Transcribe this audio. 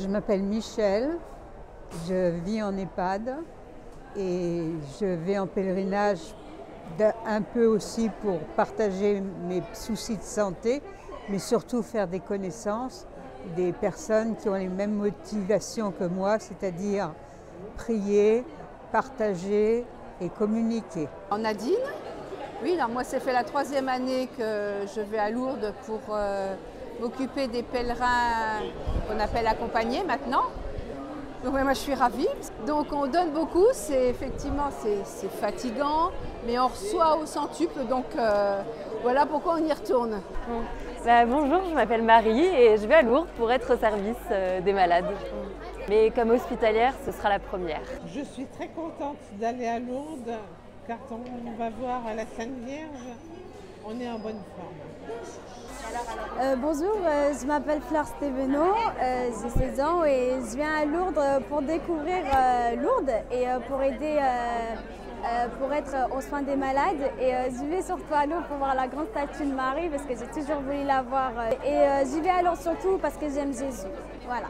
Je m'appelle Michel, je vis en EHPAD et je vais en pèlerinage un peu aussi pour partager mes soucis de santé, mais surtout faire des connaissances des personnes qui ont les mêmes motivations que moi, c'est-à-dire prier, partager et communiquer. En Nadine Oui, alors moi c'est fait la troisième année que je vais à Lourdes pour euh, m'occuper des pèlerins qu'on appelle accompagnés maintenant. Donc moi je suis ravie. Donc on donne beaucoup, c'est effectivement c'est fatigant, mais on reçoit au centuple, donc euh, voilà pourquoi on y retourne. Bah, bonjour, je m'appelle Marie et je vais à Lourdes pour être au service euh, des malades. Mais comme hospitalière, ce sera la première. Je suis très contente d'aller à Lourdes car on va voir la Sainte Vierge, on est en bonne forme. Euh, bonjour, euh, je m'appelle Fleur Stévenot, j'ai 16 ans et je viens à Lourdes pour découvrir Lourdes et pour aider euh, pour être aux soins des malades. Et euh, j'y vais surtout à Lourdes pour voir la grande statue de Marie parce que j'ai toujours voulu la voir. Et euh, j'y vais alors surtout parce que j'aime Jésus. Voilà.